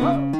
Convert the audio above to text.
Huh?